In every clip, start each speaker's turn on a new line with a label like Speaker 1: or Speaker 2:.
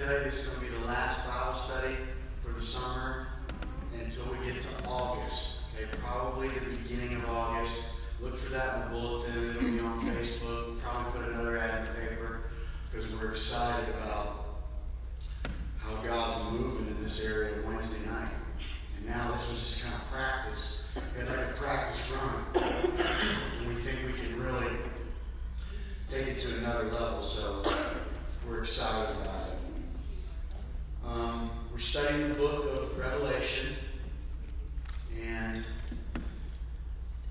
Speaker 1: tell you this is going to be the last Bible study for the summer until we get to August. Okay, probably the beginning of August. Look for that in the bulletin. It'll be on Facebook. Probably put another ad in the paper because we're excited about how God's moving in this area Wednesday night. And now this was just kind of practice. Had like a practice run. And we think we can really take it to another level. So we're excited about it. Um, we're studying the book of Revelation, and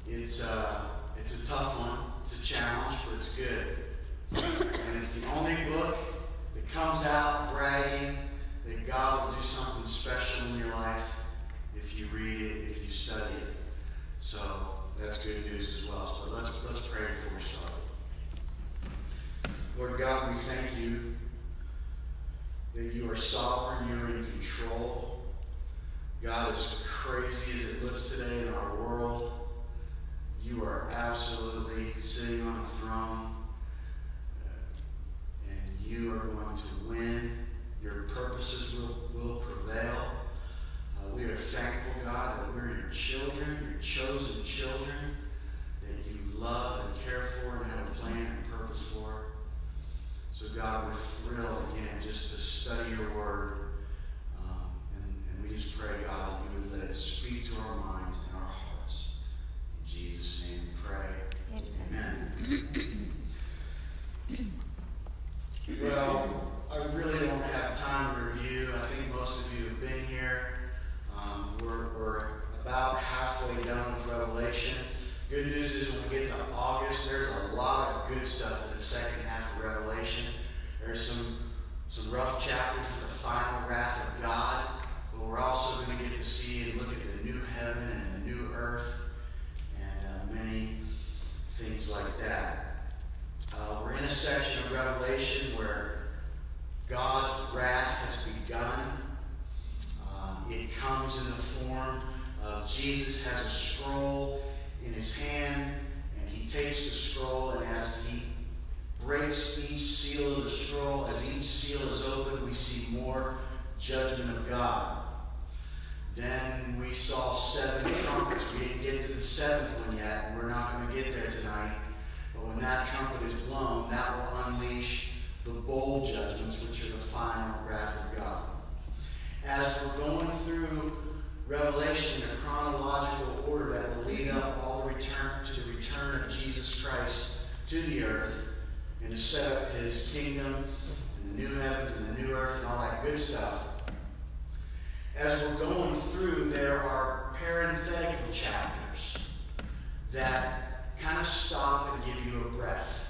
Speaker 1: it's uh, it's a tough one. It's a challenge, but it's good. And it's the only book that comes out bragging that God will do something special in your life if you read it, if you study it. So that's good news as well. So let's let's pray before we start. Lord God, we thank you that you are sovereign, you're in control. God, as crazy as it looks today in our world, you are absolutely sitting on a throne, uh, and you are going to win. Your purposes will, will prevail. Uh, we are thankful, God, that we're your children, your chosen children, that you love and care for and have a plan. So, God, we're thrilled again just to study your word. Um, and, and we just pray, God, that you would let it speak to our minds and our hearts. In Jesus' name we pray. Amen. well, I really don't have time to review. I think most of you have been here. Um, we're, we're about halfway done with Revelation. Good news is when we get to August, there's a good stuff in the second half of Revelation. There's some some rough chapters with the final wrath of God, but we're also going to get to see and look at the new heaven and the new earth and uh, many things like that. Uh, we're in a section of Revelation where God's wrath has begun. Um, it comes in the form of Jesus has a scroll in his hand, and he takes the scroll, and as he breaks each seal of the scroll, as each seal is opened, we see more judgment of God. Then we saw seven trumpets. We didn't get to the seventh one yet, and we're not going to get there tonight. But when that trumpet is blown, that will unleash the bowl judgments, which are the final wrath of God. As we're going through Revelation in a chronological order that will lead up all the return to the return of Jesus Christ to the earth and to set up his kingdom and the new heavens and the new earth and all that good stuff. As we're going through, there are parenthetical chapters that kind of stop and give you a breath.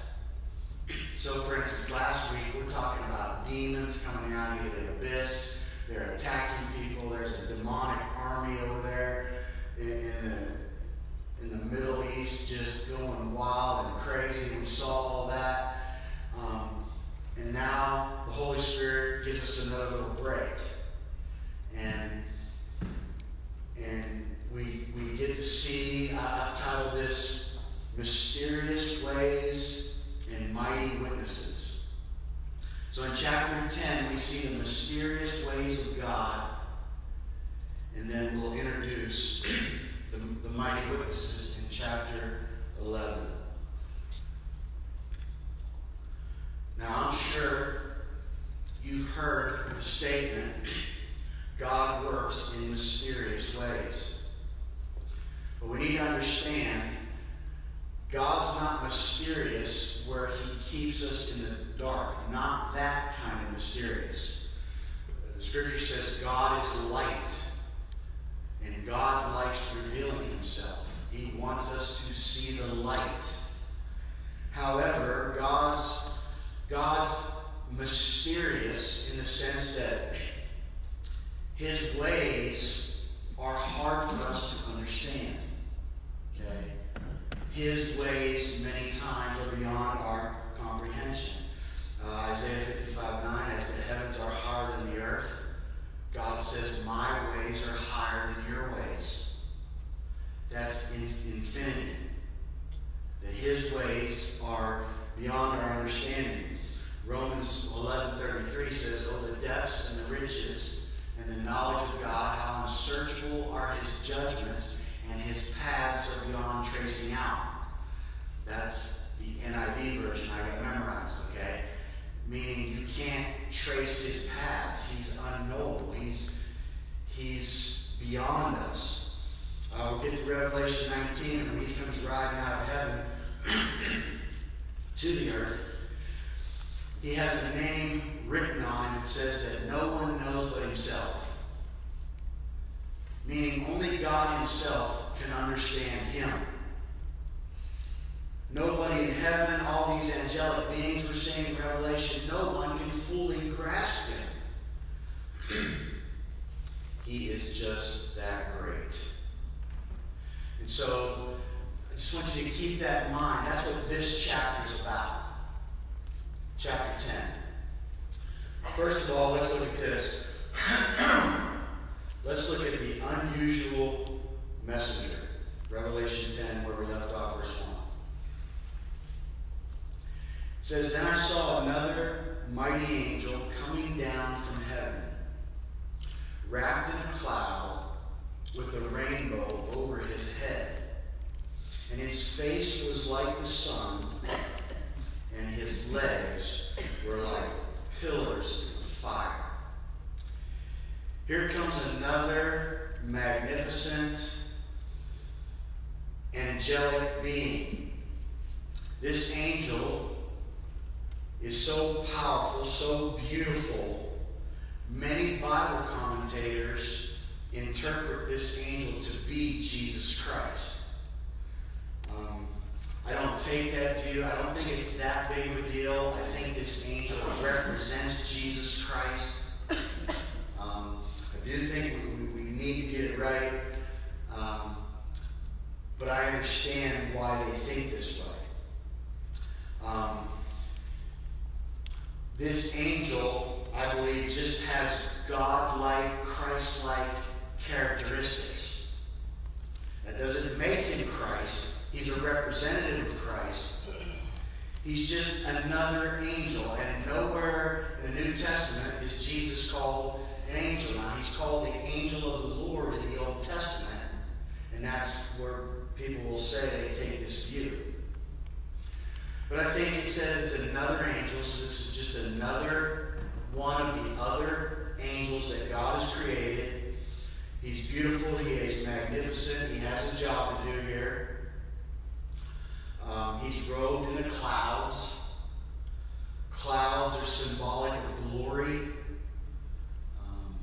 Speaker 1: So, for instance, last week we're talking about demons coming out of the abyss. They're attacking people. There's a demonic army over there in, in, the, in the Middle East just going wild and crazy. We saw all that. Um, and now the Holy Spirit gives us another little break. Beyond us. Uh, we'll get to Revelation 19, and when He comes riding out of heaven to the earth he has a name written on it that says that no one knows but himself. Meaning only God himself can understand him. Nobody in heaven, all these angelic beings we're seeing in Revelation, no one can fully grasp him. He is just that great. And so I just want you to keep that in mind. That's what this chapter is about chapter 10. First of all, let's look at this. let's look at the unusual messenger. Revelation 10, where we left off, verse 1. It says, Then I saw another mighty angel coming down from heaven, wrapped in a cloud with a rainbow over his head. And his face was like the sun and his legs were like pillars of fire. Here comes another magnificent angelic being. This angel is so powerful, so beautiful. Many Bible commentators interpret this angel to be Jesus Christ. Um, I don't take that view. I don't think it's that big of a deal. I think this angel represents Jesus Christ. Um, I do think we, we, need to get it right. Um, but I understand why they think this way. This angel, I believe, just has God-like, Christ-like characteristics. That doesn't make him Christ. He's a representative of Christ. He's just another angel. And nowhere in the New Testament is Jesus called an angel. Now, he's called the angel of the Lord in the Old Testament. And that's where people will say they take this view. But I think it says it's another angel, so this is just another one of the other angels that God has created. He's beautiful, he is magnificent, he has a job to do here. Um, he's robed in the clouds. Clouds are symbolic of glory. Um,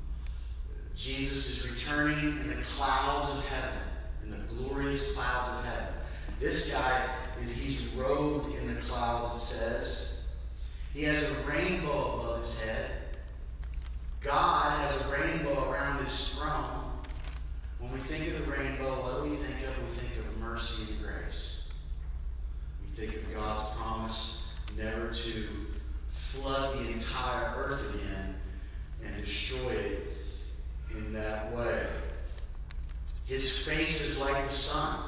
Speaker 1: Jesus is returning in the clouds of heaven, in the glorious clouds of heaven. This guy, he's robed in the clouds, it says. He has a rainbow above his head. God has a rainbow around his throne. When we think of the rainbow, what do we think of? We think of mercy and grace. We think of God's promise never to flood the entire earth again and destroy it in that way. His face is like the sun.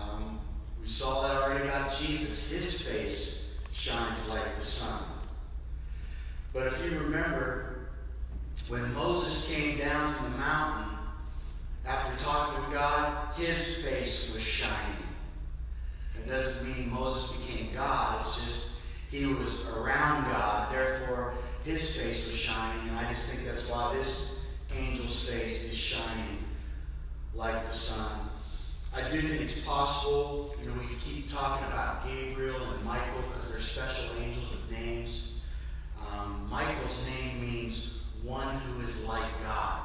Speaker 1: Um, we saw that already about Jesus. His face shines like the sun. But if you remember, when Moses came down from the mountain after talking with God, his face was shining. That doesn't mean Moses became God. It's just he was around God. Therefore, his face was shining. And I just think that's why this angel's face is shining like the sun. I do think it's possible, you know, we keep talking about Gabriel and Michael because they're special angels with names. Um, Michael's name means one who is like God.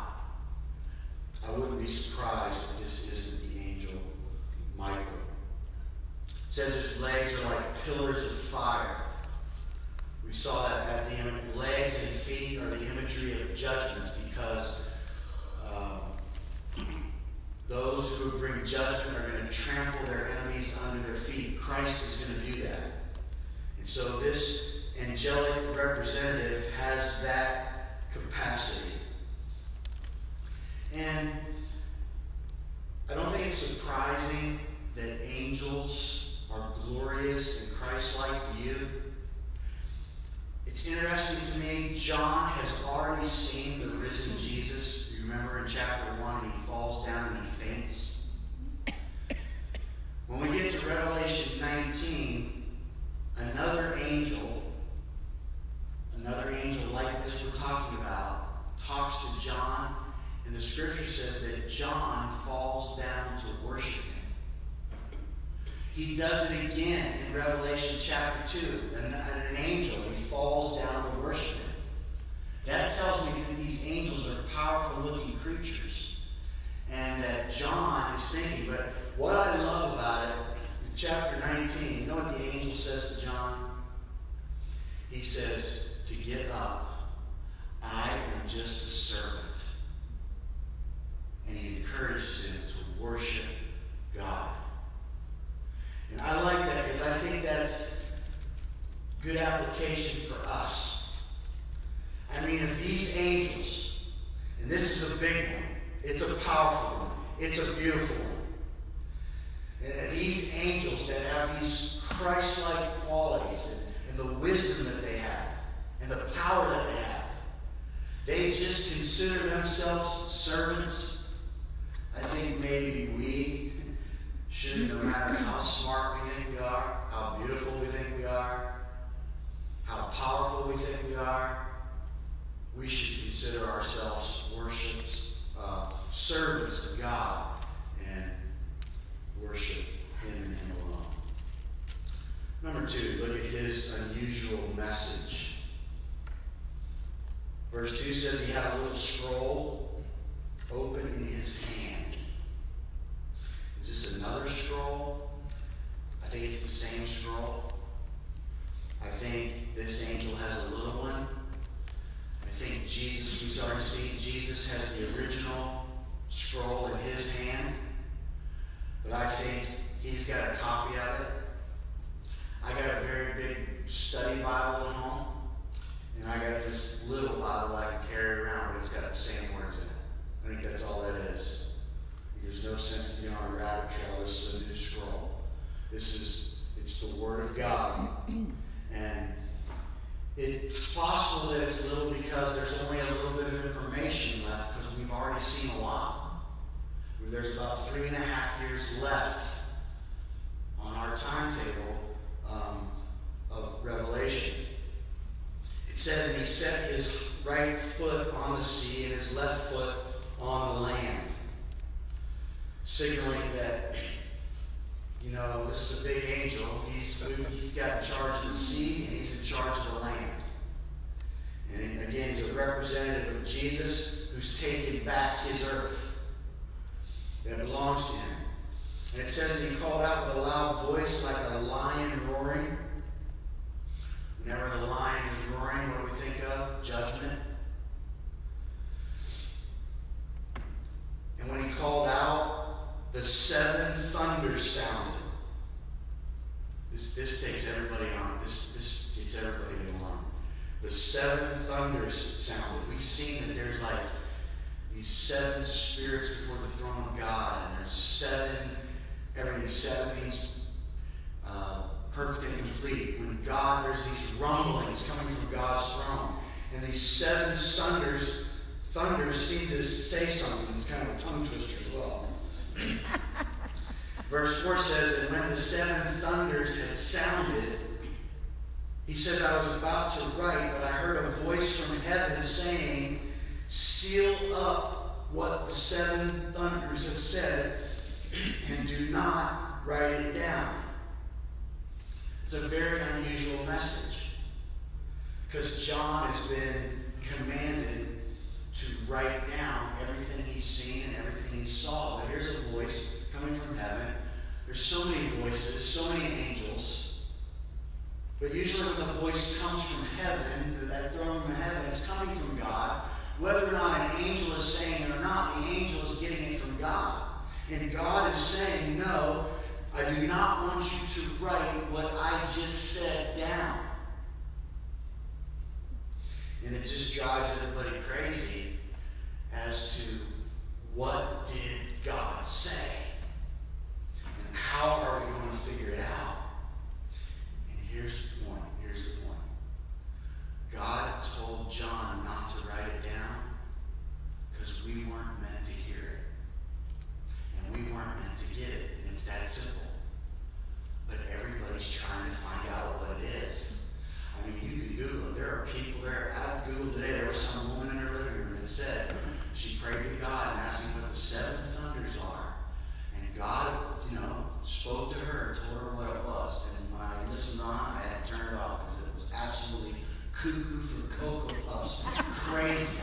Speaker 1: I wouldn't be surprised if this isn't the angel Michael. It says his legs are like pillars of fire. We saw that at the. Legs and feet are the imagery of judgments because those who bring judgment are going to trample their enemies under their feet. Christ is going to do that. And so this angelic representative has that capacity. And I don't think it's surprising that angels are glorious and Christ-like to you. It's interesting to me, John has already seen the risen Jesus. Remember in chapter 1, he falls down and he faints. When we get to Revelation 19, another angel, another angel like this we're talking about, talks to John, and the scripture says that John falls down to worship him. He does it again in Revelation chapter 2. An, an angel, he falls down to worship him. That tells me that these angels are powerful looking creatures. And that John is thinking, but what I love about it, in chapter 19, you know what the angel says to John? He says, To get up, I am just a servant. And he encourages him to worship God. And I like that because I think that's good application for us. I mean, if these angels, and this is a big one, it's a powerful one, it's a beautiful one. And these angels that have these Christ like qualities and, and the wisdom that they have and the power that they have, they just consider themselves servants. I think maybe we should, no matter how smart we think we are, how beautiful we think we are, how powerful we think we are, we should consider ourselves worships, uh, servants of God and worship Him and alone. Number two, look at His unusual message. Verse 2 says he had a little scroll open in his hand. Is this another scroll? I think it's the same scroll. I think this angel has a little one. Think Jesus, we've already Jesus has the original scroll in his hand. But I think he's got a copy of it. I got a very big study Bible at home. And I got this little Bible I can carry around, but it's got the same words in it. I think that's all that is. There's no sense to be on a rabbit trail. This is a new scroll. This is, it's the Word of God. It's possible that it's a little because there's only a little bit of information left because we've already seen a lot. There's about three and a half years left on our timetable um, of Revelation. It says, and he set his right foot on the sea and his left foot on the land signaling that, you know, this is a big angel. He's, he's got charge of the sea and he's in charge of the land. And again, he's a representative of Jesus who's taken back his earth that belongs to him. And it says that he called out with a loud voice like a lion roaring. Whenever the lion is roaring, what do we think of? Judgment. And when he called out, the seven thunders sounded. This, this takes everybody on. This, this gets everybody line. The seven thunders sounded. We've seen that there's like these seven spirits before the throne of God, and there's seven, everything seven means uh, perfect and complete. When God, there's these rumblings coming from God's throne. And these seven thunders, thunders seem to say something. It's kind of a tongue twister as well. Verse 4 says, And when the seven thunders had sounded, he says, I was about to write, but I heard a voice from heaven saying, Seal up what the seven thunders have said, and do not write it down. It's a very unusual message. Because John has been commanded to write down everything he's seen and everything he saw. But here's a voice coming from heaven. There's so many voices, so many angels. But usually when the voice comes from heaven, that throne from heaven, it's coming from God. Whether or not an angel is saying it or not, the angel is getting it from God. And God is saying, no, I do not want you to write what I just said down. And it just drives everybody crazy as to what did God say? And how are we going to figure it out? And here's the point. Here's the point. God told John not to write it down because we weren't meant to hear it. And we weren't meant to get it. And it's that simple. But everybody's trying to find out what it is. I mean, you can Google it. There are people there. I Googled today. There was some woman in her living room that said she prayed to God and asked him what the seven thunders are. And God, you know, spoke to her and told her what it was. And when I listened on, I had to turn it off because it was absolutely cuckoo for Cocoa Puffs. It's crazy.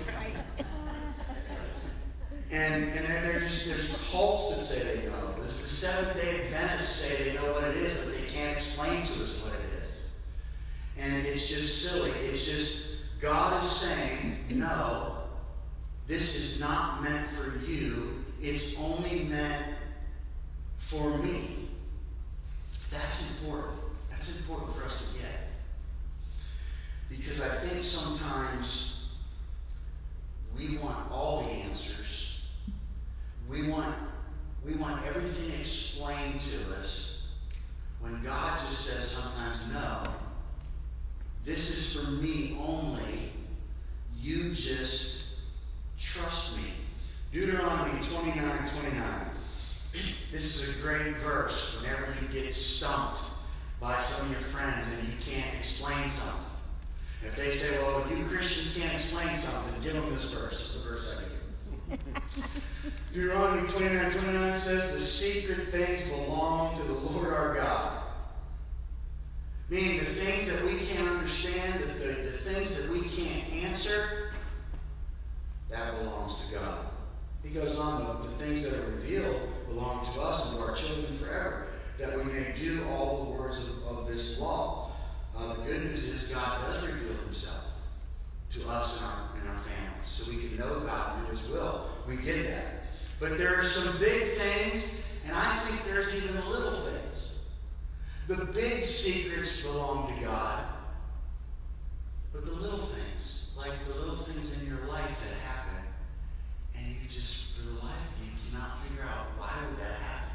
Speaker 1: And, and there's there's cults that say they know. The Seventh day Adventists say they know what it is, but they can't explain to us what it is. And it's just silly. It's just, God is saying, no, this is not meant for you. It's only meant for me. That's important. That's important for us to get. Because I think sometimes we want all the answers. We want, we want everything explained to us when God just says sometimes, no, this is for me only. You just trust me. Deuteronomy 29 29. This is a great verse whenever you get stumped by some of your friends and you can't explain something. If they say, well, you Christians can't explain something, give them this verse. It's the verse I give you. Deuteronomy 29 29 says, The secret things belong to the Lord our God. Meaning the things that we can't understand, the, the, the things that we can't answer, that belongs to God. He goes on, the, the things that are revealed belong to us and to our children forever, that we may do all the words of, of this law. Uh, the good news is God does reveal himself to us and our, and our families, so we can know God and do his will. We get that. But there are some big things, and I think there's even a little things. The big secrets belong to God, but the little things, like the little things in your life that happen, and you just, for the life of you, cannot figure out why would that happen?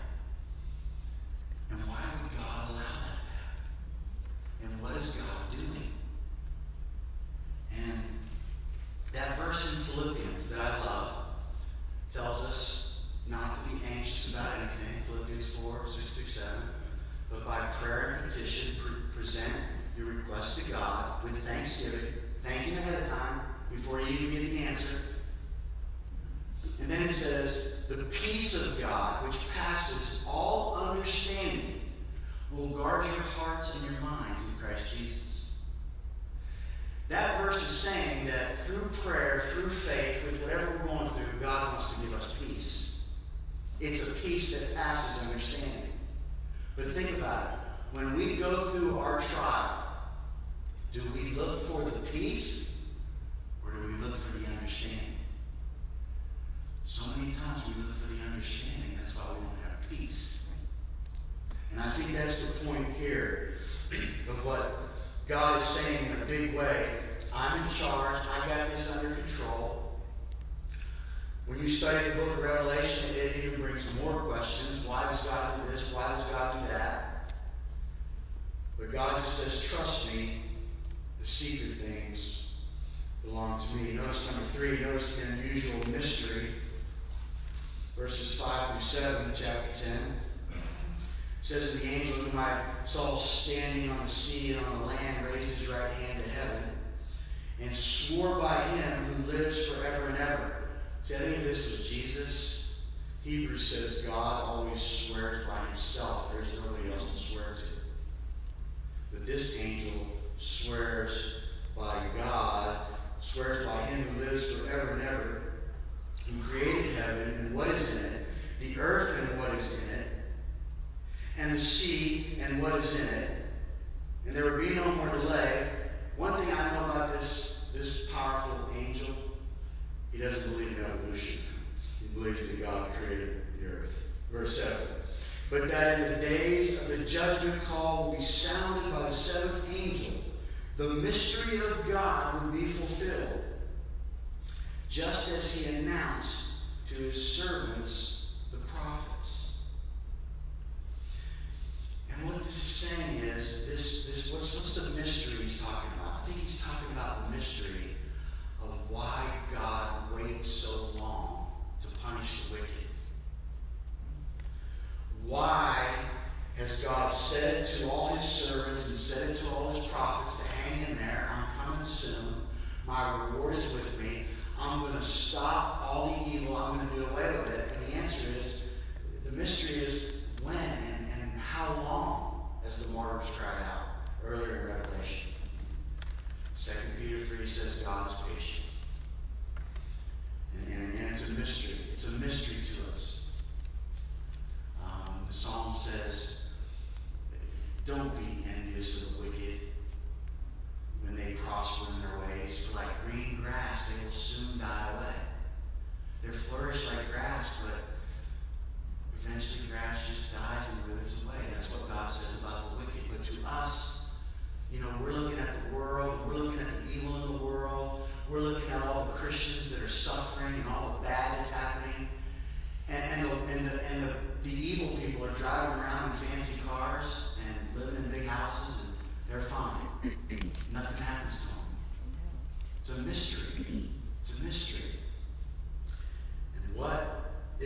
Speaker 1: And why would God allow that to happen? And what is God doing? And that verse in Philippians that I love tells us not to be anxious about anything, Philippians 4, 6 through 7, but by prayer and petition, pre- present your request to God with thanksgiving, thank Him ahead of time before you even get the answer. And then it says, the peace of God, which passes all understanding, will guard your hearts and your minds in Christ Jesus. That verse is saying that through prayer, through faith, with whatever we're going through, God wants to give us peace. It's a peace that passes understanding. But think about it. When we go through our trial, do we look for the peace or do we look for the understanding? So many times we look for the understanding. That's why we don't have peace. And I think that's the point here of what God is saying in a big way. I'm in charge. I got this under control. When you study the book of Revelation, it even brings more questions. Why does God do this? Why does God do that? But God just says, trust me. The secret things belong to me. Notice number three. Notice the unusual mystery. Verses 5 through 7, chapter 10 says, And the angel whom I saw standing on the sea and on the land raised his right hand to heaven and swore by him who lives forever and ever. See, I think if this was Jesus, Hebrews says God always swears by himself. There's nobody else to swear to. But this angel swears by God, swears by him who lives forever and ever, who created heaven and what is in it, the earth and what is in it, and the sea and what is in it, and there would be no more delay. One thing I know about this, this powerful angel, he doesn't believe in evolution. He believes that God created the earth. Verse 7. But that in the days of the judgment call will be sounded by the seventh angel, the mystery of God would be fulfilled, just as he announced to his servants,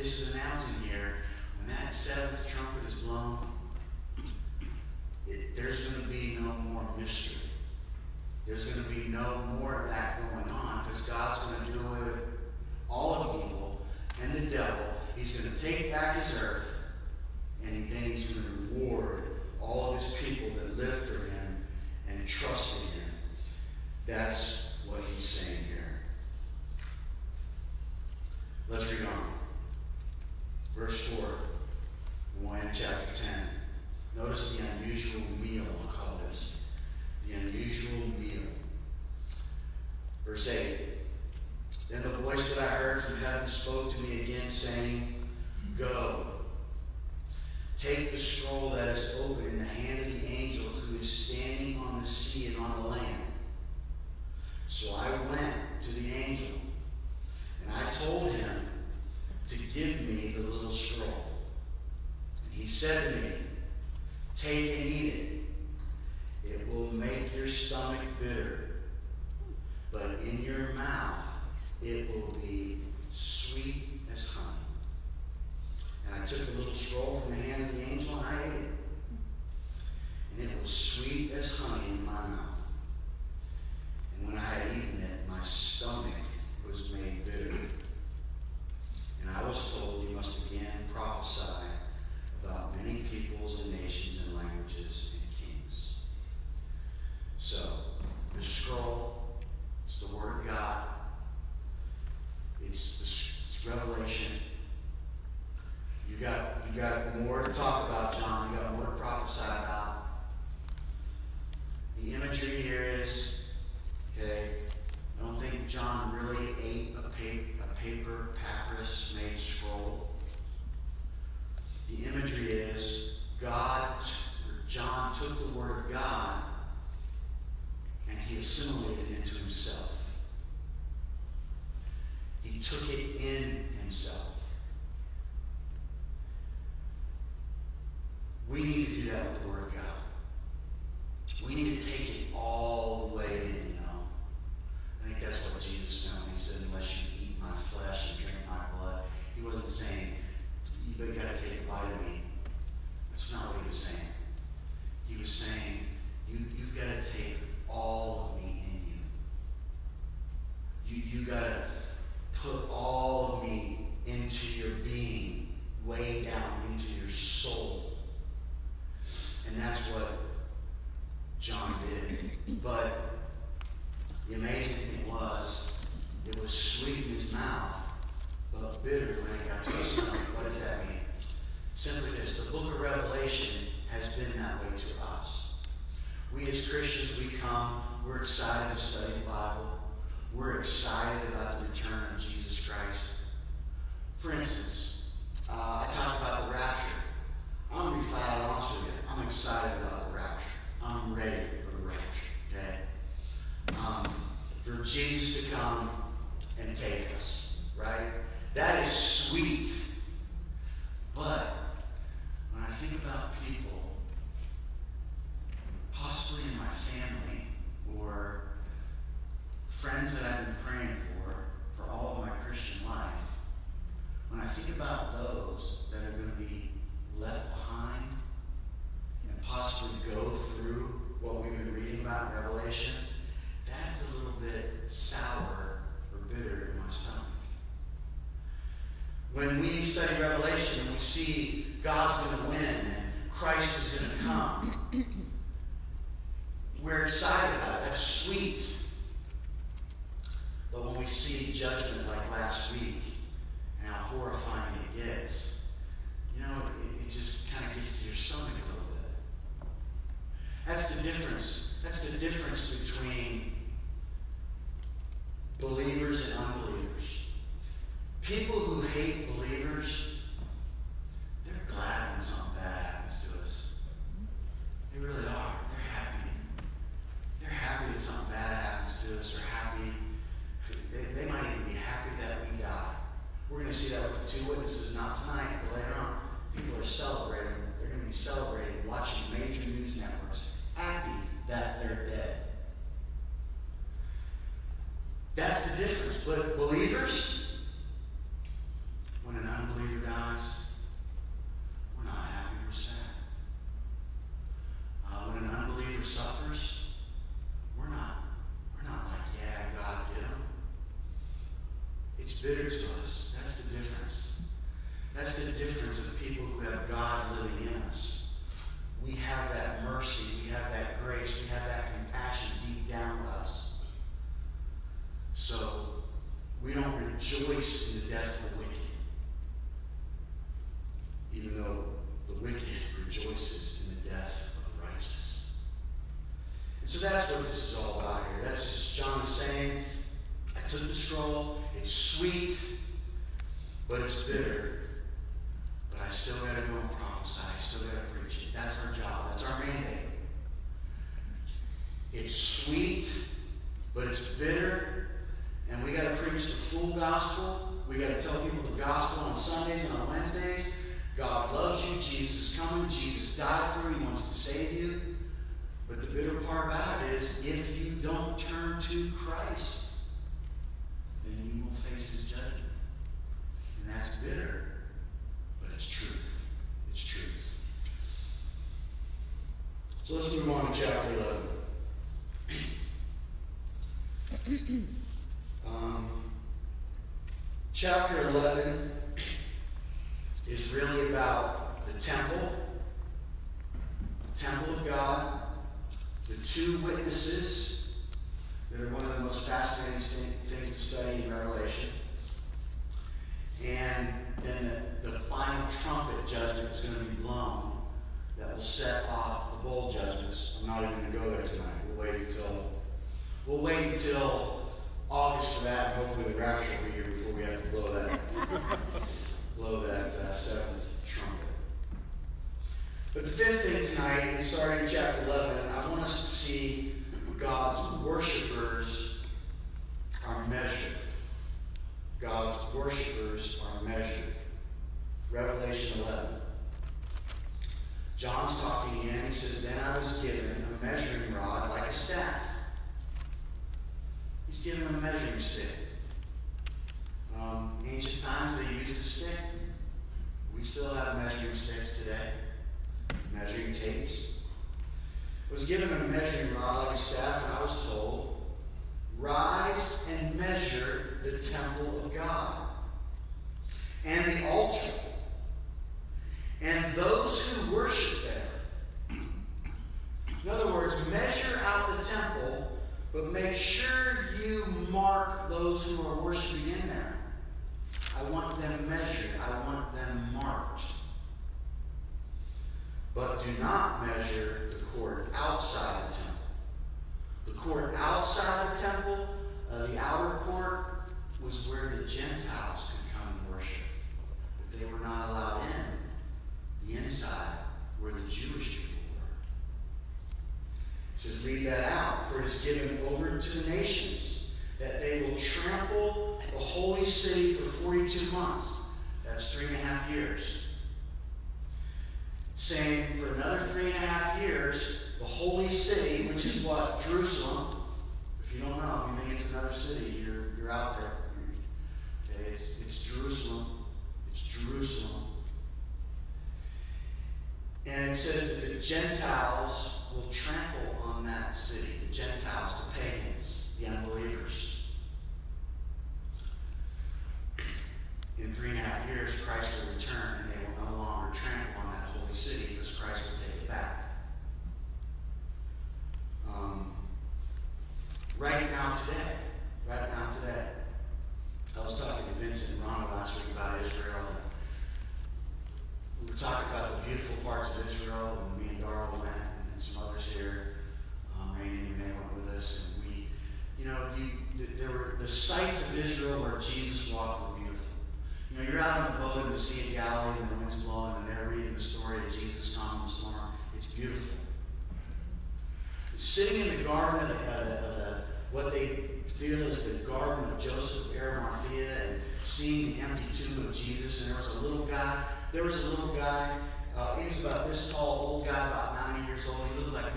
Speaker 1: this is announcing here, on that seventh You got more to talk about, John. You got more to prophesy about. The imagery here is okay. I don't think John really ate a, pa- a paper papyrus made scroll. The imagery is God, John took the word of God and he assimilated it into himself. He took it in himself. the Lord. people, possibly in my family or friends that I've been praying for for all of my Christian life, when I think about those that are going to be left behind and possibly go through what we've been reading about in Revelation, that's a little bit sour or bitter in my stomach. When we study Revelation and we see God's going to win, Christ is going to come. chapter 11. um, chapter 11 chapter 11, I want us to see God's worshipers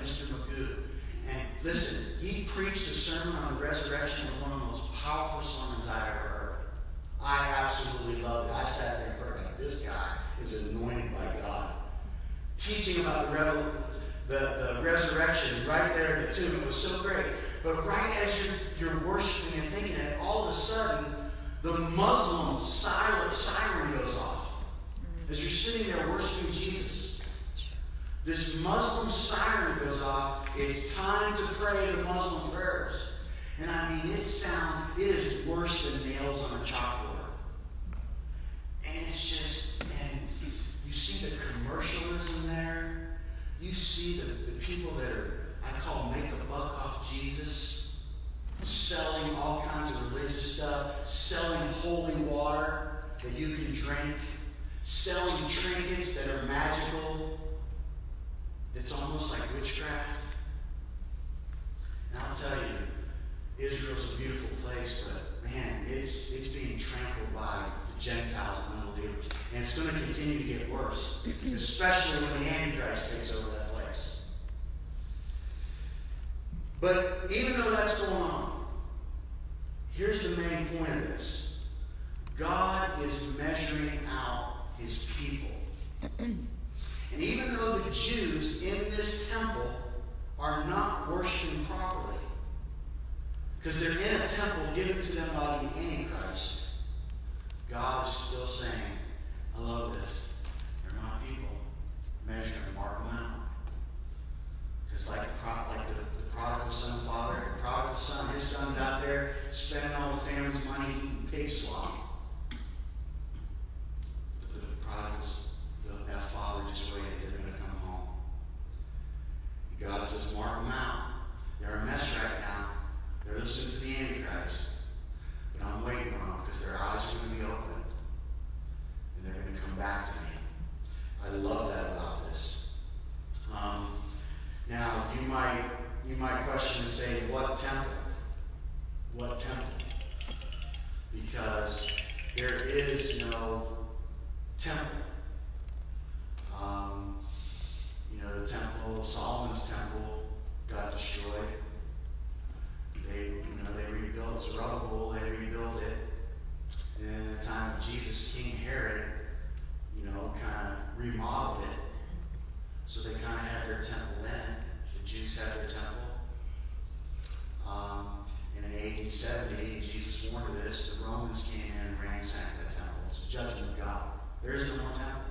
Speaker 1: Mr. Magoo. And listen, he preached a sermon on the resurrection. Was one of the most powerful sermons I ever heard. I absolutely loved it. I sat there and heard like this guy is anointed by God. Teaching about the, revel- the, the resurrection right there in the tomb. It was so great. But right as you're, you're worshiping and thinking it, all of a sudden, the Muslim siren goes off. As you're sitting there worshiping Jesus, this Muslim siren goes off. It's time to pray the Muslim prayers. And I mean, it sound it is worse than nails on a chalkboard. And it's just, and you see the commercialism there. You see the, the people that are, I call make a buck off Jesus, selling all kinds of religious stuff, selling holy water that you can drink, selling trinkets that are magical, that's almost like witchcraft. And I'll tell you, Israel's a beautiful place, but man, it's it's being trampled by the Gentiles and unbelievers. And it's going to continue to get worse, especially when the Antichrist takes over that place. But even though that's going on, here's the main point of this God is measuring out his people. And even though the Jews in this temple are not worshiping properly, because they're in a temple given to them by the Antichrist, God is still saying, I love this. They're my people. Measure and mark them out. Because like the, like the, the prodigal son father, the prodigal son, his son's out there spending all the family's money eating pig slop. But the prodigals, the, that father just waited. They're going to come home. And God says, mark them out. They're a mess right now. They're listening to the Antichrist. But I'm waiting on them because their eyes are going to be opened. And they're going to come back to me. I love that about this. Um, now, you might, you might question and say, what temple? What temple? Because there is no temple. Um, you know, the temple, Solomon's temple, got destroyed. They, you know, they rebuilt Zerubbabel, they rebuilt it. And in the time of Jesus, King Herod, you know, kind of remodeled it. So they kind of had their temple then. The Jews had their temple. Um, and in AD 70, Jesus warned of this. The Romans came in and ransacked that temple. It's a judgment of God. There is no more temple.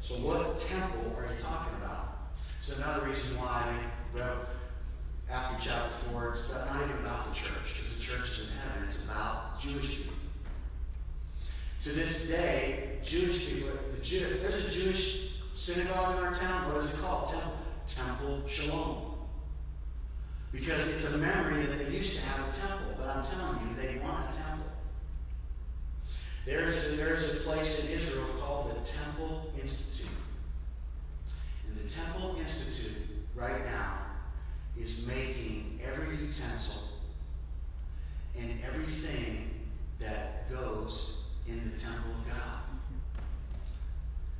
Speaker 1: So what temple are you talking about? So another reason why after chapter 4, it's not even about the church, because the church is in heaven. It's about Jewish people. To this day, Jewish people, the Jew, there's a Jewish synagogue in our town. What is it called? Temple, Temple Shalom. Because it's a memory that they used to have a temple, but I'm telling you, they want a temple. There's a, there's a place in Israel called the Temple Institute. And the Temple Institute, right now, is making every utensil and everything that goes in the temple of God.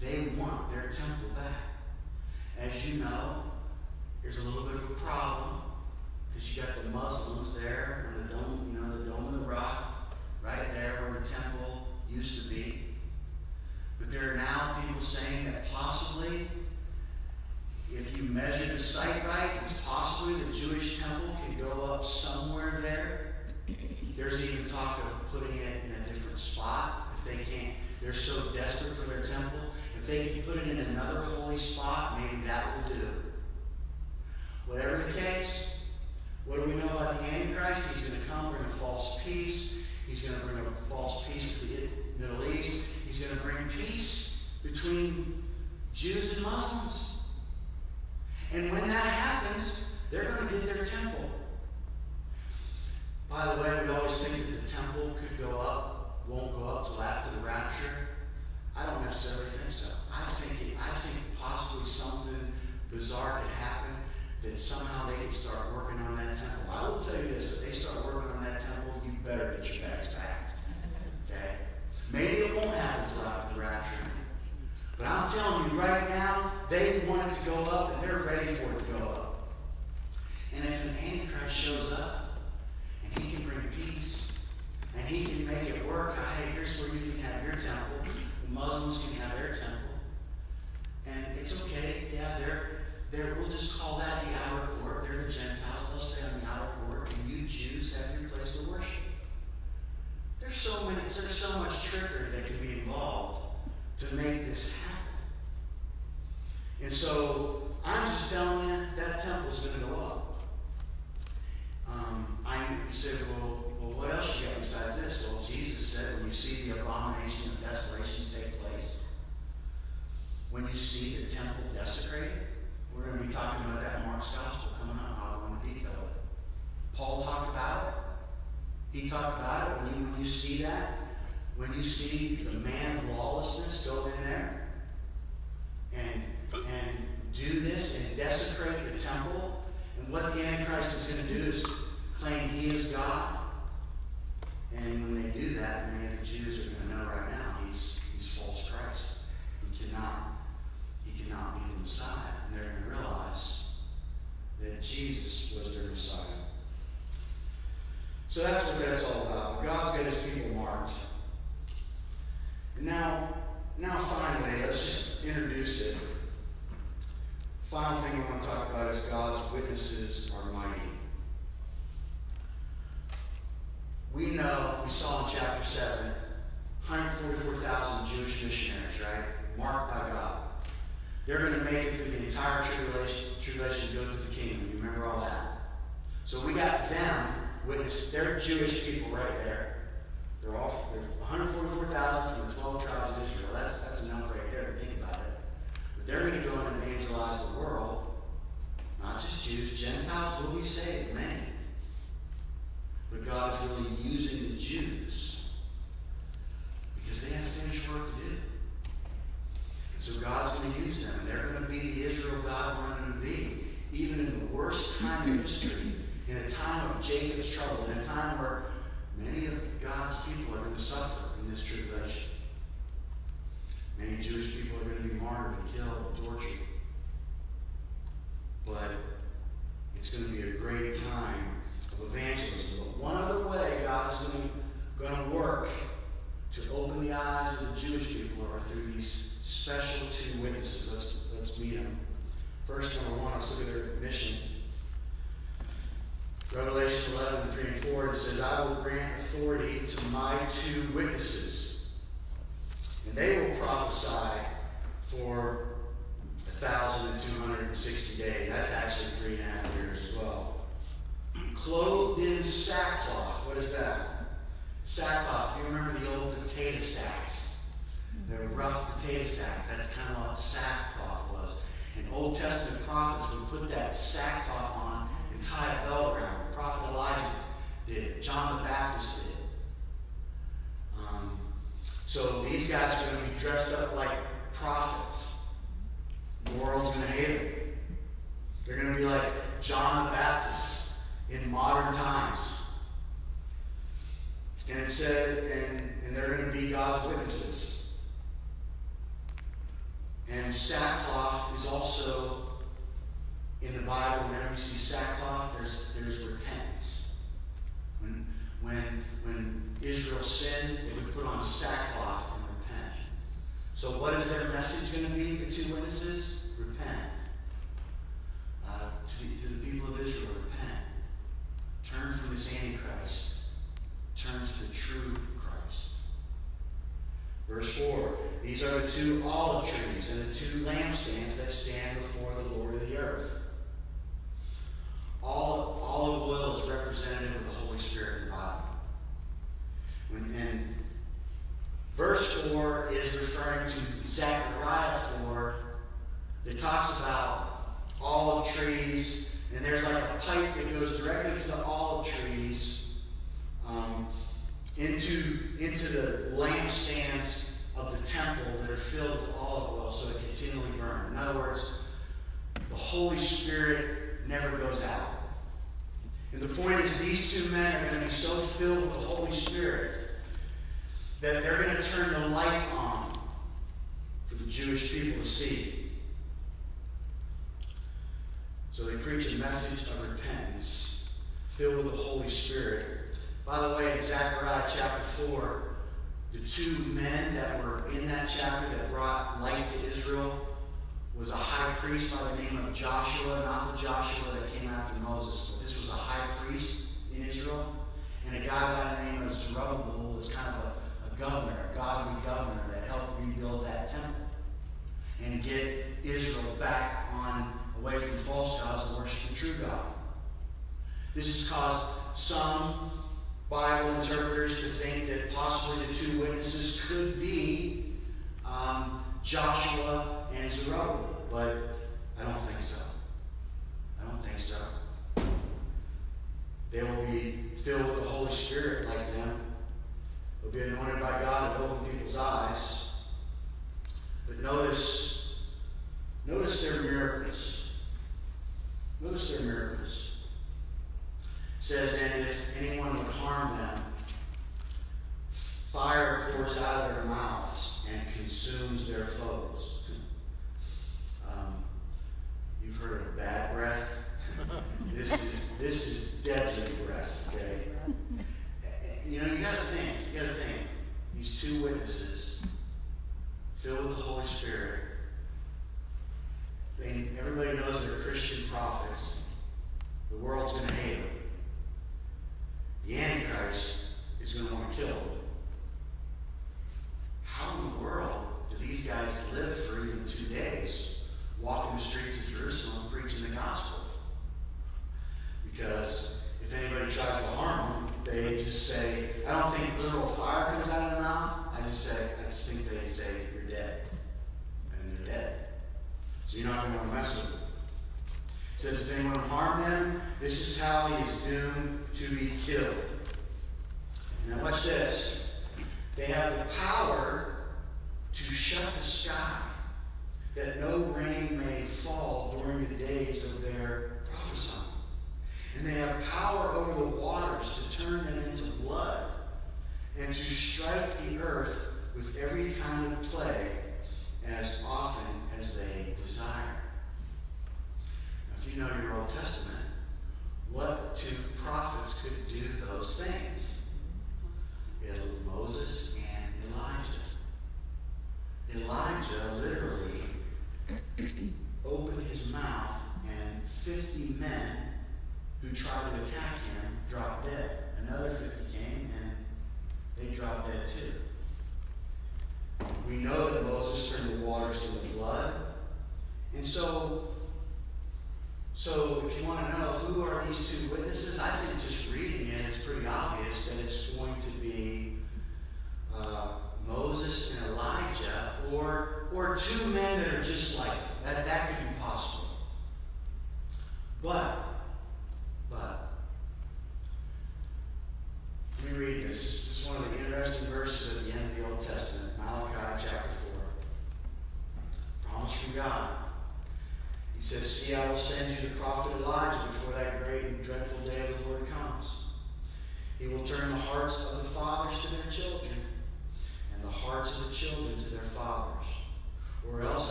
Speaker 1: They want their temple back. As you know, there's a little bit of a problem because you got the Muslims there on the dome, you know, the dome of the rock, right there where the temple used to be. But there are now people saying that possibly, if you measure the site right, it's possibly the Jewish temple can go up somewhere there. There's even talk of putting it in a different spot if they can't. They're so desperate for their temple. If they can put it in another holy spot, maybe that will do. Whatever the case, what do we know about the Antichrist? He's going to come, bring a false peace. He's going to bring a He's going to bring peace between Jews and Muslims. And when that happens, they're going to get their temple. By the way, we always think telling you right now, they wanted to go up and they're ready for it. So that's what that's all about. God's got his And Old Testament prophets would put that sackcloth on and tie a belt around. The prophet Elijah did it. John the Baptist did it. Um, so these guys are going to be dressed up like prophets. The world's going to hate them. They're going to be like John the Baptist in modern times. And it said, and, and they're going to be God's witnesses. And sackcloth is also in the Bible, whenever you see sackcloth, there's, there's repentance. When, when, when Israel sinned, they would put on sackcloth and repent. So, what is their message going to be, the two witnesses? Repent. Uh, to, to the people of Israel, repent. Turn from this Antichrist. Turn to the true Verse 4 These are the two olive trees and the two lampstands that stand before the Lord of the earth. Olive, olive oil is representative of the Holy Spirit in the Bible. When, and verse 4 is referring to Zechariah 4 that talks about olive trees, and there's like a pipe that goes directly to the olive trees. Um, into, into the lampstands of the temple that are filled with olive oil so it continually burn. In other words, the Holy Spirit never goes out. And the point is, these two men are going to be so filled with the Holy Spirit that they're going to turn the light on for the Jewish people to see. So they preach a message of repentance, filled with the Holy Spirit. By the way, in Zechariah chapter 4, the two men that were in that chapter that brought light to Israel was a high priest by the name of Joshua, not the Joshua that came after Moses, but this was a high priest in Israel, and a guy by the name of Zerubbabel was kind of a, a governor, a godly governor that helped rebuild that temple and get Israel back on away from false gods and worship the true God. This has caused some Bible interpreters to think that possibly the two witnesses could be um, Joshua and Zerubbabel, but I don't think so. I don't think so. They will be filled with the Holy Spirit like them. They'll be anointed by God to open people's eyes. But notice, notice their miracles. Notice their miracles says, And if anyone would harm them, fire pours out of their mouths and consumes their foes. Um, you've heard of bad breath. this is this is deadly breath. Okay. You know, you got to think. You got to think. These two witnesses, filled with the Holy Spirit. They, everybody knows they're Christian prophets. The world's going to hate them the Antichrist is going to want to kill them. How in the world do these guys live for even two days, walking the streets of Jerusalem preaching the gospel? Because if anybody tries to harm them, they just say, I don't think literal fire comes out of their mouth. I just say, I just think they say, you're dead. And they're dead. So you're not going to want to mess with them. It says, if anyone harm them, this is how he is doomed to be killed. Now watch this. They have the power to shut the sky, that no rain may fall during the days of their prophesying. And they have power over the waters to turn them into blood, and to strike the earth with every kind of plague as often as they desire. Now, if you know your Old Testament, what two prophets could do those things? Moses and Elijah. Elijah literally opened his mouth, and 50 men who tried to attack him dropped dead. Another 50 came, and they dropped dead too. We know that Moses turned the waters into blood. And so so if you want to know who are these two witnesses, I think just reading it, it's pretty obvious that it's going to be uh, Moses and Elijah, or or two men that are just like that. That could be possible. But but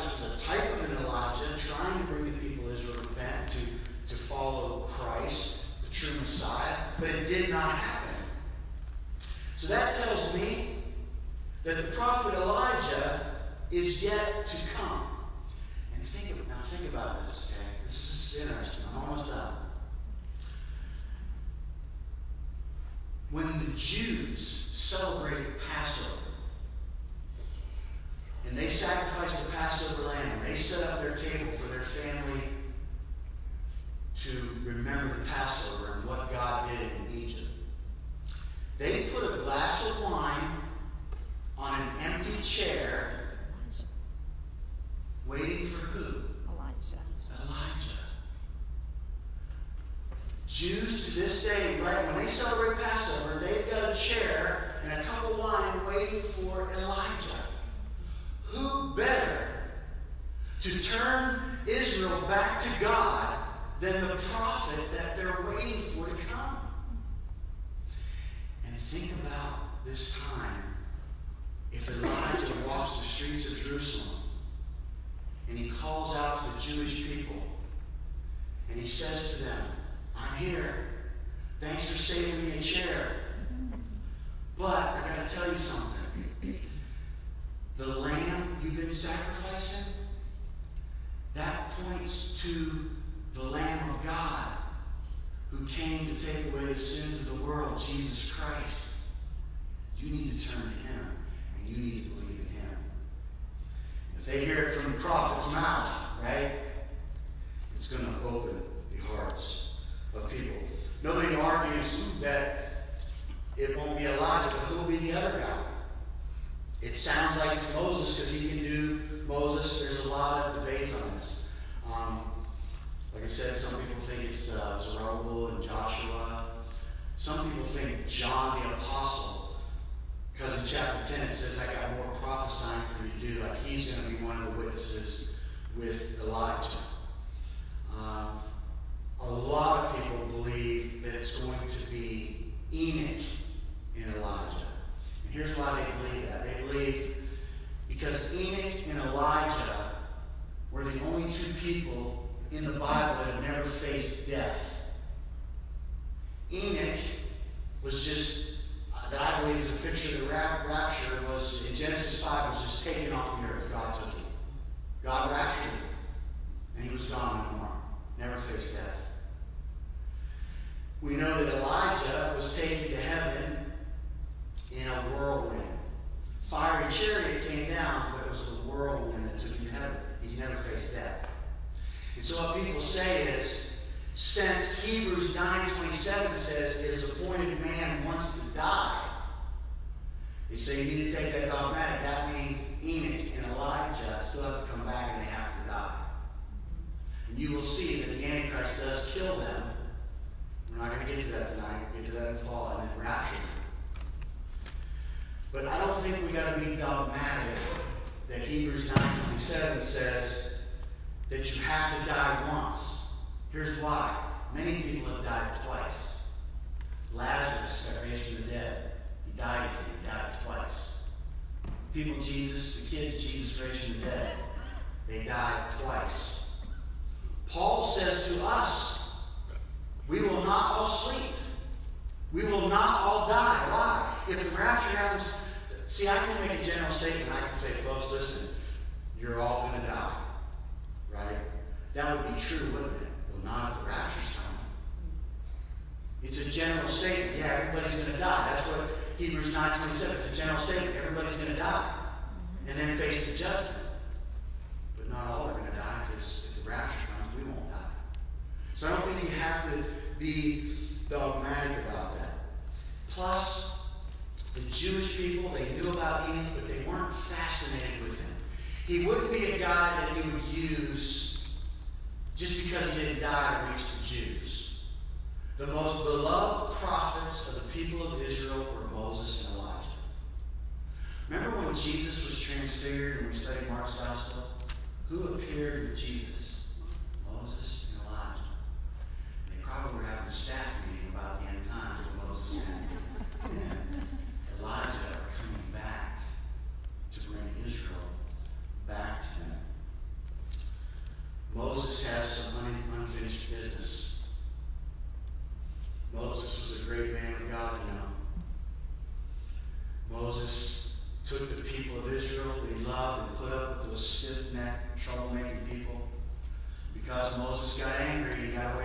Speaker 1: Was a type of an Elijah, trying to bring the people of Israel to to, to follow Christ, the true Messiah, but it did not happen. So that tells me that the prophet Elijah is yet to come. And think of, now think about this, okay? This is interesting. I'm almost done. When the Jews celebrated Passover, and they sacrificed the Passover lamb, and they set up their table for their family to remember the Passover and what God did in Egypt. They put a glass of wine on an empty chair, waiting for who?
Speaker 2: Elijah.
Speaker 1: Elijah. Jews to this day, right, when they celebrate Passover, they've got a chair and a cup of wine waiting for Elijah. Who better to turn Israel back to God than the prophet that they're waiting for to come? And think about this time. If Elijah walks the streets of Jerusalem and he calls out to the Jewish people and he says to them, I'm here. Thanks for saving me a chair. But I got to tell you something. The lamb you've been sacrificing, that points to the Lamb of God who came to take away the sins of the world, Jesus Christ. You need to turn to him and you need to believe in him. If they hear it from the prophet's mouth, right, it's going to open the hearts of people. Nobody argues that it won't be Elijah, but who will be the other guy? It sounds like it's Moses because he can do Moses. There's a lot of debates on this. Um, like I said, some people think it's uh, Zerubbabel and Joshua. Some people think John the Apostle. Because in chapter 10 it says, I got more prophesying for you to do. Like he's going to be one of the witnesses with Elijah. Um, a lot of people believe that it's going to be Enoch and Elijah. And here's why they believe that. They believe because Enoch and Elijah were the only two people in the Bible that have never faced death. Enoch was just, that I believe is a picture of the rapture, was in Genesis 5, was just taken off the earth. God took him. God raptured him. And he was gone no more. Never faced death. We know that Elijah was taken to heaven in a whirlwind. Fiery chariot came down, but it was the whirlwind that took him to heaven. He's never faced death. And so what people say is, since Hebrews 9.27 says it is appointed man wants to die, they say you need to take that dogmatic. That means Enoch and Elijah still have to come back and they have to die. And you will see that the Antichrist does kill them. We're not going to get to that tonight. We'll get to that in the fall and then rapture. But I don't think we got to be dogmatic that Hebrews 9.27 says that you have to die once. Here's why. Many people have died twice. Lazarus got raised from the dead. He died again. He died twice. People Jesus, the kids Jesus raised from the dead, they died twice. Paul says to us, we will not all sleep. We will not all die. Why? If the rapture happens, see, I can make a general statement. I can say, folks, listen, you're all going to die. Right? That would be true, wouldn't it? Not if the rapture's coming. It's a general statement. Yeah, everybody's going to die. That's what Hebrews 9.27, it's a general statement. Everybody's going to die. And then face the judgment. But not all are going to die because if the rapture comes, we won't die. So I don't think you have to be dogmatic about that. Plus, the Jewish people, they knew about Enoch, but they weren't fascinated with him. He wouldn't be a guy that you would use just because he didn't die to reach the Jews. The most beloved prophets of the people of Israel were Moses and Elijah. Remember when Jesus was transfigured and we studied Mark's gospel? Who appeared with Jesus? Moses and Elijah. They probably were having a staff meeting about the end times with Moses and, and Elijah are coming back to bring Israel back to them. Moses has some unfinished business. Moses was a great man of God, you know. Moses took the people of Israel that he loved and put up with those stiff-necked, troublemaking people. Because Moses got angry, he got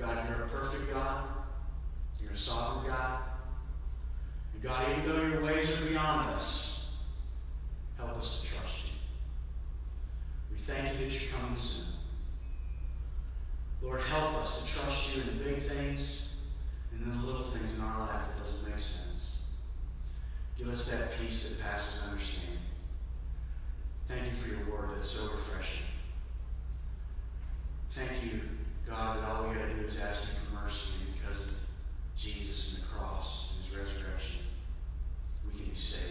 Speaker 1: God, you're a perfect God. You're a sovereign God. And God, even though your ways are beyond us, help us to trust you. We thank you that you're coming soon. Lord, help us to trust you in the big things and in the little things in our life that doesn't make sense. Give us that peace that passes understanding. Thank you for your word that's so refreshing. Thank you God, that all we got to do is ask you for mercy, and because of Jesus and the cross and his resurrection, we can be saved.